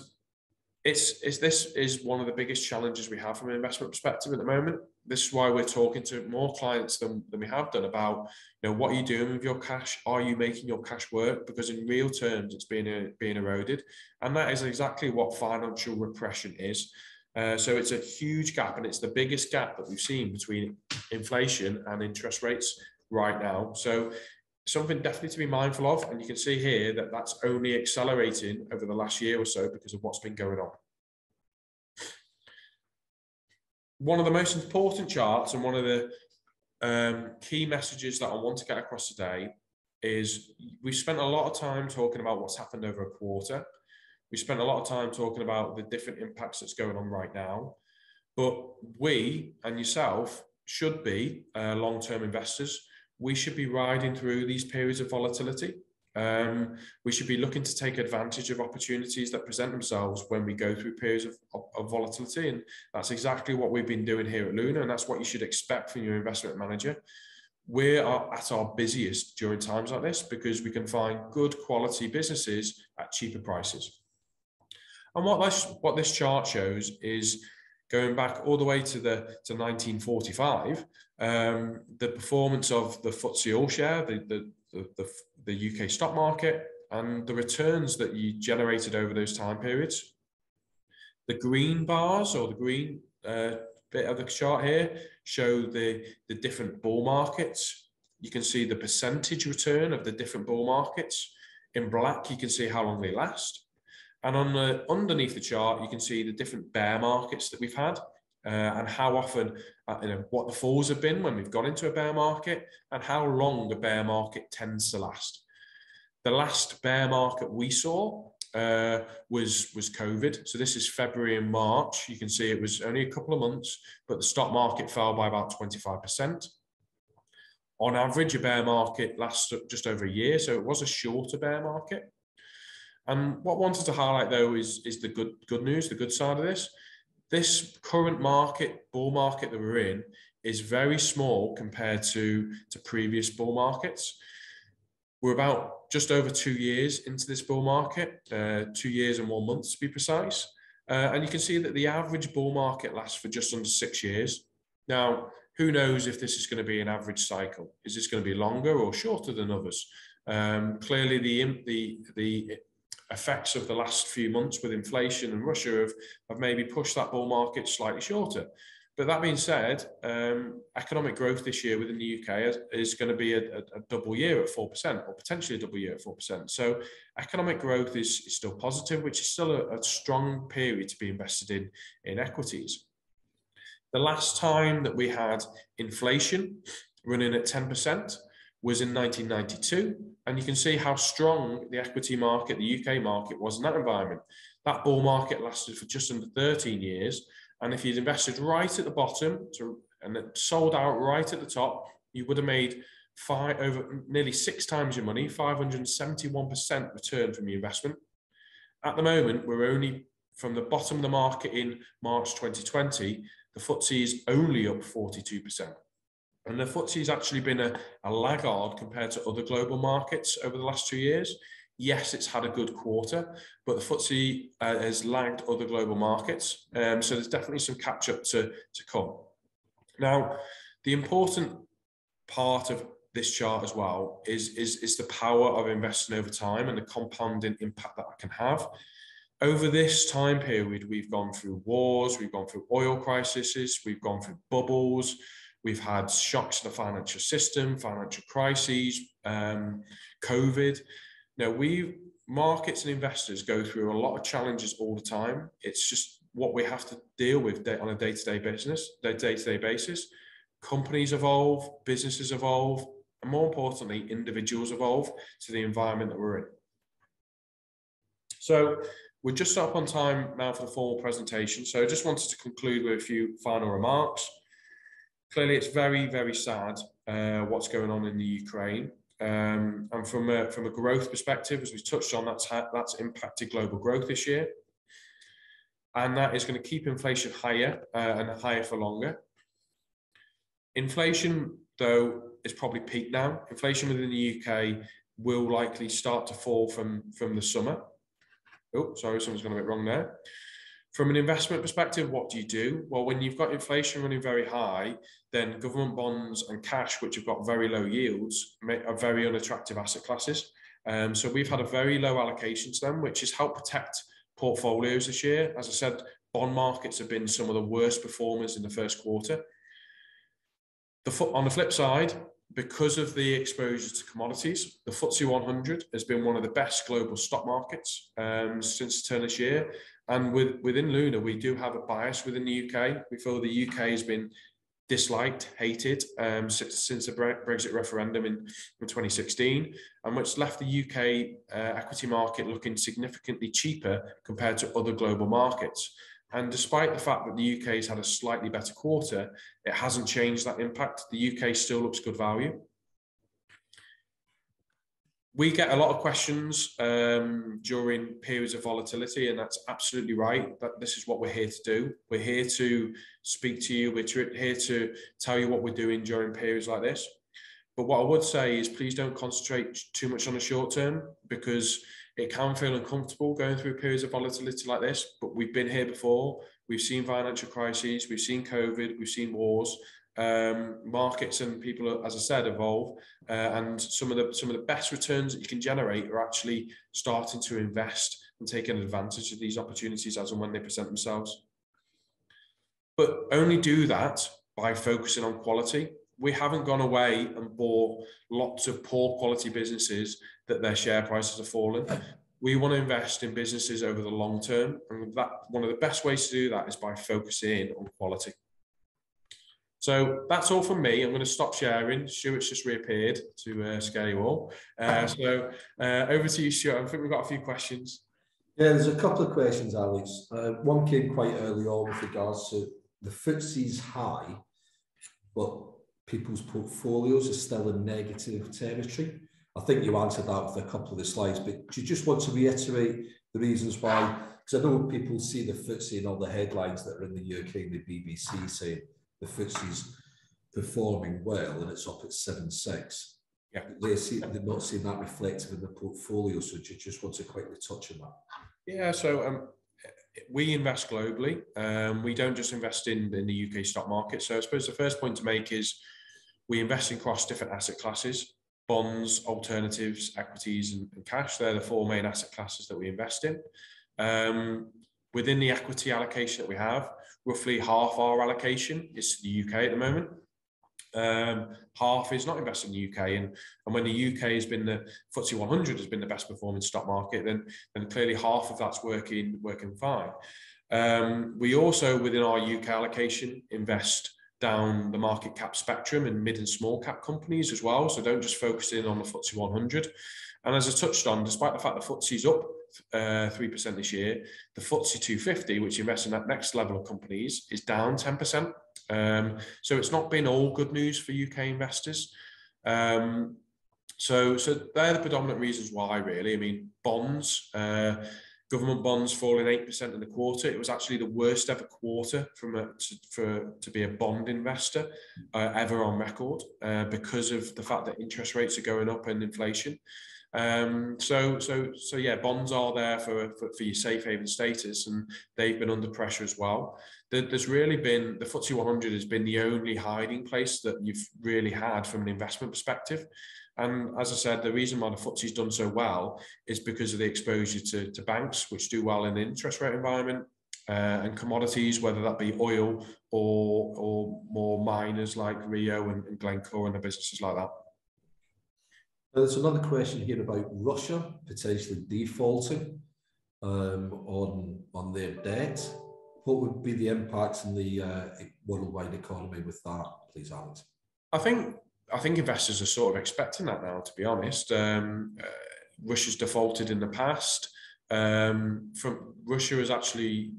it's, it's this is one of the biggest challenges we have from an investment perspective at the moment. This is why we're talking to more clients than, than we have done about, you know, what are you doing with your cash? Are you making your cash work? Because in real terms, it's being, uh, being eroded. And that is exactly what financial repression is. Uh, so it's a huge gap, and it's the biggest gap that we've seen between inflation and interest rates right now. So something definitely to be mindful of, and you can see here that that's only accelerating over the last year or so because of what's been going on. One of the most important charts and one of the um, key messages that I want to get across today is we've spent a lot of time talking about what's happened over a quarter we spent a lot of time talking about the different impacts that's going on right now. But we and yourself should be uh, long term investors. We should be riding through these periods of volatility. Um, we should be looking to take advantage of opportunities that present themselves when we go through periods of, of, of, volatility. And that's exactly what we've been doing here at Luna. And that's what you should expect from your investment manager. We are at our busiest during times like this because we can find good quality businesses at cheaper prices. And what this what this chart shows is going back all the way to the to 1945, um, the performance of the FTSE All Share, the, the the, the UK stock market, and the returns that you generated over those time periods. The green bars or the green uh, bit of the chart here show the the different bull markets. You can see the percentage return of the different bull markets. In black, you can see how long they last. And on the underneath the chart, you can see the different bear markets that we've had uh, and how often, uh, you know, what the falls have been when we've gone into a bear market and how long a bear market tends to last. The last bear market we saw uh, was was COVID. So this is February and March. You can see it was only a couple of months, but the stock market fell by about 25%. On average, a bear market lasts just over a year, so it was a shorter bear market. And what I wanted to highlight though is, is the good, good news, the good side of this. This current market, bull market that we're in, is very small compared to, to previous bull markets. We're about just over two years into this bull market, uh, two years and one month to be precise. Uh, and you can see that the average bull market lasts for just under six years. Now, who knows if this is going to be an average cycle? Is this going to be longer or shorter than others? Um, clearly, the, the, the effects of the last few months with inflation and Russia have, have maybe pushed that bull market slightly shorter. But that being said, um, economic growth this year within the UK is, is going to be a, a, double year at 4%, or potentially a double year at 4%. So economic growth is, is still positive, which is still a, a strong period to be invested in, in equities. The last time that we had inflation running at 10%, was in 1992. And you can see how strong the equity market, the UK market was in that environment. That bull market lasted for just under 13 years. And if you'd invested right at the bottom to, and sold out right at the top, you would have made five over nearly six times your money, 571% return from your investment. At the moment, we're only from the bottom of the market in March 2020, the FTSE is only up 42%. And the FTSE has actually been a, a laggard compared to other global markets over the last two years. Yes, it's had a good quarter, but the FTSE uh, has lagged other global markets. Um, so there's definitely some catch up to, to come. Now, the important part of this chart as well is, is, is the power of investing over time and the compounding impact that I can have. Over this time period, we've gone through wars, we've gone through oil crises, we've gone through bubbles, We've had shocks to the financial system, financial crises, um, COVID. Now we markets and investors go through a lot of challenges all the time. It's just what we have to deal with on a day-to-day business, day-to-day basis. Companies evolve, businesses evolve, and more importantly, individuals evolve to the environment that we're in. So we're just up on time now for the formal presentation. So I just wanted to conclude with a few final remarks. Clearly, it's very, very sad uh, what's going on in the Ukraine. Um, and from a, from a growth perspective, as we touched on, that's, that's impacted global growth this year. And that is going to keep inflation higher uh, and higher for longer. Inflation, though, is probably peaked now. Inflation within the UK will likely start to fall from, from the summer. Oh, sorry, someone's gone a bit wrong there. From an investment perspective, what do you do? Well, when you've got inflation running very high, then government bonds and cash, which have got very low yields, are very unattractive asset classes. Um, so we've had a very low allocation to them, which has helped protect portfolios this year. As I said, bond markets have been some of the worst performers in the first quarter. The on the flip side, because of the exposure to commodities, the FTSE 100 has been one of the best global stock markets um, since the turn of this year. And with, within Luna, we do have a bias within the UK. We feel the UK has been disliked, hated um, since, since, the Brexit referendum in, in 2016, and which left the UK uh, equity market looking significantly cheaper compared to other global markets. And despite the fact that the UK has had a slightly better quarter, it hasn't changed that impact. The UK still looks good value. We get a lot of questions um, during periods of volatility, and that's absolutely right. That this is what we're here to do. We're here to speak to you. We're here to tell you what we're doing during periods like this. But what I would say is, please don't concentrate too much on the short term because it can feel uncomfortable going through periods of volatility like this, but we've been here before. We've seen financial crises, we've seen COVID, we've seen wars. Um, markets and people, as I said, evolve, uh, and some of the some of the best returns that you can generate are actually starting to invest and taking advantage of these opportunities as and when they present themselves. But only do that by focusing on quality we haven't gone away and bought lots of poor quality businesses that their share prices have fallen. We want to invest in businesses over the long term, and that one of the best ways to do that is by focusing on quality. So that's all from me. I'm going to stop sharing. Stuart's just reappeared to uh, scare you all. Uh, so uh, over to you, Stuart. I think we've got a few questions. Yeah, there's a couple of questions, Alex. Uh, one came quite early on with regards to the FTSE's high, but people's portfolios are still in negative territory. I think you answered that with a couple of the slides, but do you just want to reiterate the reasons why? Because I know people see the FTSE and all the headlines that are in the UK and the BBC saying the FTSE's performing well and it's up at seven six. Yeah. They see they're not seeing that reflected in the portfolio. So do you just want to quickly touch on that? Yeah, so um, we invest globally. Um, we don't just invest in, in the UK stock market. So I suppose the first point to make is we invest across different asset classes, bonds, alternatives, equities, and, and cash. They're the four main asset classes that we invest in. Um, within the equity allocation that we have, roughly half our allocation is to the UK at the moment. Um, half is not invested in the UK, and, and when the UK has been the FTSE 100 has been the best performing stock market, then then clearly half of that's working working fine. Um, we also within our UK allocation invest down the market cap spectrum in mid and small cap companies as well. So don't just focus in on the FTSE 100. And as I touched on, despite the fact the FTSE's up uh, 3% this year, the FTSE 250, which invests in that next level of companies, is down 10%. Um, so it's not been all good news for UK investors. Um, so, so they're the predominant reasons why, really. I mean, bonds, uh, government bonds falling 8% in the quarter. It was actually the worst ever quarter from a, to, for, to be a bond investor uh, ever on record uh, because of the fact that interest rates are going up and inflation. Um, so, so, so yeah, bonds are there for, for, for your safe haven status and they've been under pressure as well. there's really been, the FTSE 100 has been the only hiding place that you've really had from an investment perspective. And as I said, the reason why the FTSE's done so well is because of the exposure to, to banks, which do well in the interest rate environment, uh, and commodities, whether that be oil or, or more miners like Rio and, and Glencore and the businesses like that. There's another question here about Russia potentially defaulting um, on on their debt. What would be the impacts in the uh, worldwide economy with that, please, Alex? I think I think investors are sort of expecting that now. To be honest, um, uh, Russia's defaulted in the past. Um, from Russia is actually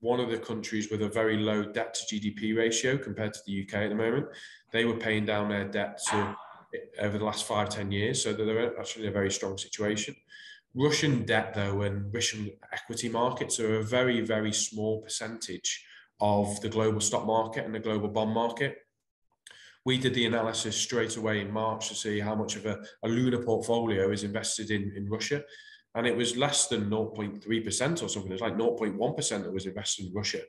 one of the countries with a very low debt to GDP ratio compared to the UK at the moment. They were paying down their debt to over the last five, 10 years. So they're actually in a very strong situation. Russian debt, though, and Russian equity markets are a very, very small percentage of the global stock market and the global bond market. We did the analysis straight away in March to see how much of a, a Luna portfolio is invested in, in Russia. And it was less than 0.3% or something. It's like 0.1% that was invested in Russia.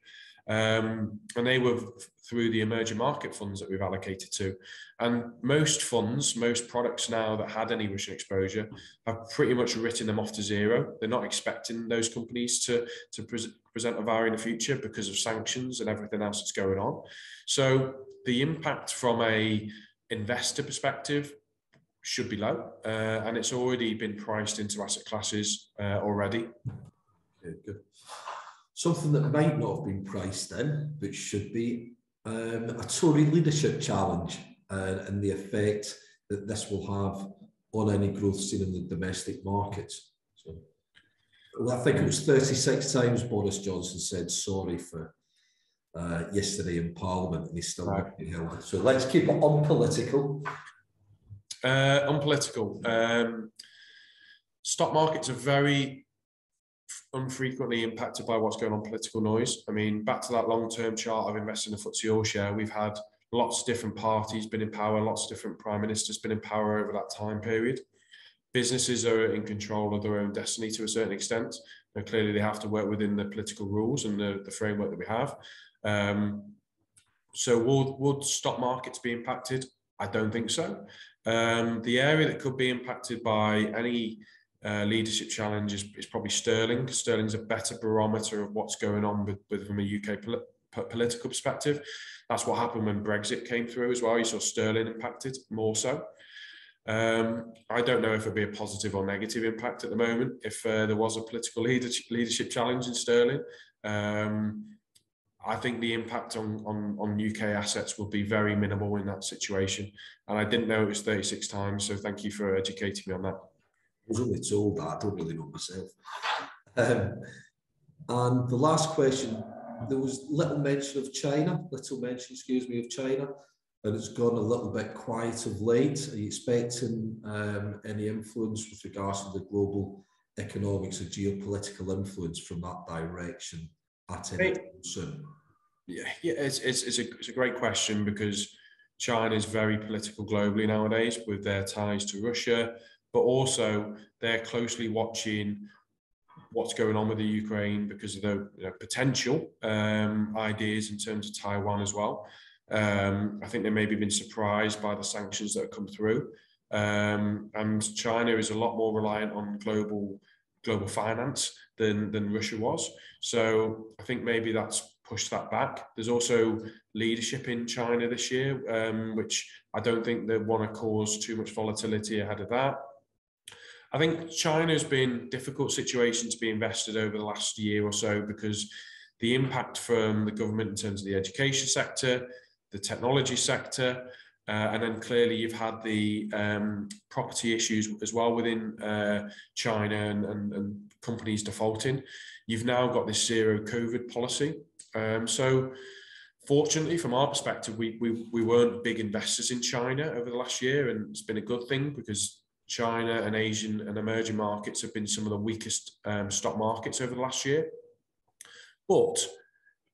Um, and they were through the emerging market funds that we've allocated to. And most funds, most products now that had any Russian exposure have pretty much written them off to zero. They're not expecting those companies to, to pre present a VAR in the future because of sanctions and everything else that's going on. So the impact from a investor perspective should be low, uh, and it's already been priced into asset classes uh, already. Good, good something that might not have been priced in, but should be um, a Tory leadership challenge uh, and the effect that this will have on any growth seen in the domestic markets. So, well, I think it was 36 times Boris Johnson said sorry for uh, yesterday in Parliament, and he's still right. being held. So let's keep it unpolitical. Uh, unpolitical. Um, stock markets are very unfrequently impacted by what's going on political noise. I mean, back to that long-term chart of investing in the FTSE All Share, we've had lots of different parties been in power, lots of different prime ministers been in power over that time period. Businesses are in control of their own destiny to a certain extent. And clearly, they have to work within the political rules and the, the framework that we have. Um, so, will, would stock markets be impacted? I don't think so. Um, the area that could be impacted by any uh, leadership challenge is, is probably Sterling. Sterling's a better barometer of what's going on with, with from a UK pol political perspective. That's what happened when Brexit came through as well. You saw Sterling impacted more so. Um, I don't know if it'd be a positive or negative impact at the moment. If uh, there was a political leadership, leadership challenge in Sterling, um, I think the impact on, on, on UK assets will be very minimal in that situation. And I didn't know it was 36 times, so thank you for educating me on that was only told that, I don't really know myself. Um, and the last question, there was little mention of China, little mention, excuse me, of China, and it's gone a little bit quiet of late. Are you expecting um, any influence with regards to the global economics or geopolitical influence from that direction at any time soon? Yeah, yeah it's, it's, it's, a, it's a great question because China is very political globally nowadays with their ties to Russia, but also they're closely watching what's going on with the Ukraine because of the you know, potential um, ideas in terms of Taiwan as well. Um, I think they maybe have been surprised by the sanctions that have come through. Um, and China is a lot more reliant on global global finance than than Russia was. So I think maybe that's pushed that back. There's also leadership in China this year, um, which I don't think they want to cause too much volatility ahead of that. I think China's been a difficult situation to be invested over the last year or so because the impact from the government in terms of the education sector, the technology sector, uh, and then clearly you've had the um, property issues as well within uh, China and, and, and, companies defaulting. You've now got this zero COVID policy. Um, so fortunately, from our perspective, we, we, we weren't big investors in China over the last year, and it's been a good thing because China and Asian and emerging markets have been some of the weakest um, stock markets over the last year. But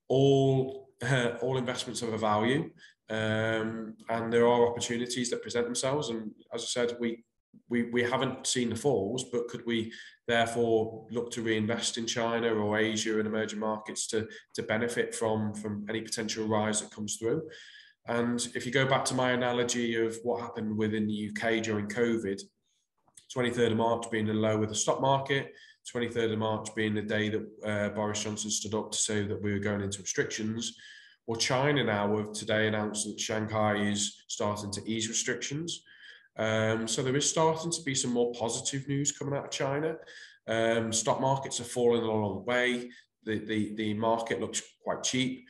all uh, all investments have a value, um, and there are opportunities that present themselves. And as I said, we we we haven't seen the falls, but could we therefore look to reinvest in China or Asia and emerging markets to to benefit from from any potential rise that comes through? And if you go back to my analogy of what happened within the UK during COVID, 23rd of March being the low of the stock market, 23rd of March being the day that uh, Boris Johnson stood up to say that we were going into restrictions. Well, China now have today announced that Shanghai is starting to ease restrictions. Um, so there is starting to be some more positive news coming out of China. Um, stock markets are falling along the way. The, the, the market looks quite cheap.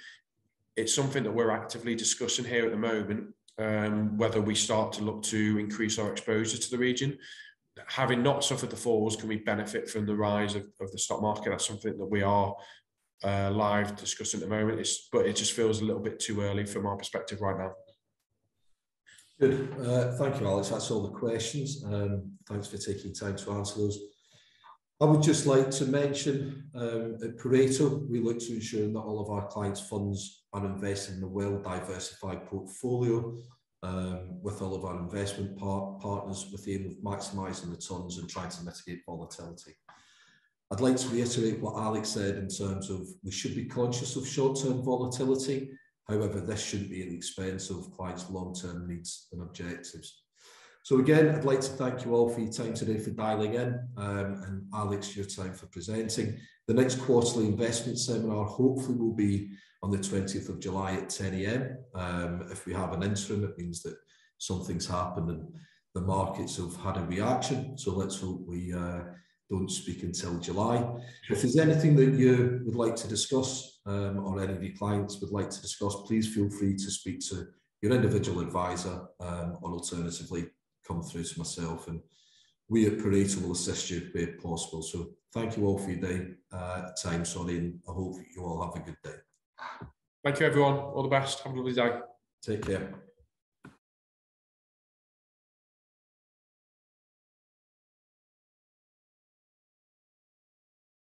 It's something that we're actively discussing here at the moment, um, whether we start to look to increase our exposure to the region. Having not suffered the falls, can we benefit from the rise of, of the stock market? That's something that we are uh, live discussing at the moment. It's, but it just feels a little bit too early from our perspective right now. Good. Uh, thank you, Alex. That's all the questions. Um, thanks for taking time to answer those. I would just like to mention um, at Pareto, we look to ensure that all of our clients' funds are invested in a well-diversified portfolio um, with all of our investment par partners with the aim of maximising returns and trying to mitigate volatility. I'd like to reiterate what Alex said in terms of we should be conscious of short-term volatility However, this shouldn't be at the expense of clients' long-term needs and objectives. So again, I'd like to thank you all for your time today for dialing in um, and Alex, your time for presenting. The next quarterly investment seminar hopefully will be on the 20th of July at 10 a.m. Um, if we have an interim, it means that something's happened and the markets have had a reaction. So let's hope we uh, don't speak until July. If there's anything that you would like to discuss um, or any of your clients would like to discuss, please feel free to speak to your individual advisor um, or alternatively come through to myself and we at Pareto will assist you where possible. So thank you all for your day, uh, time, sorry, and I hope you all have a good day. Thank you everyone. All the best. Have a lovely day. Take care.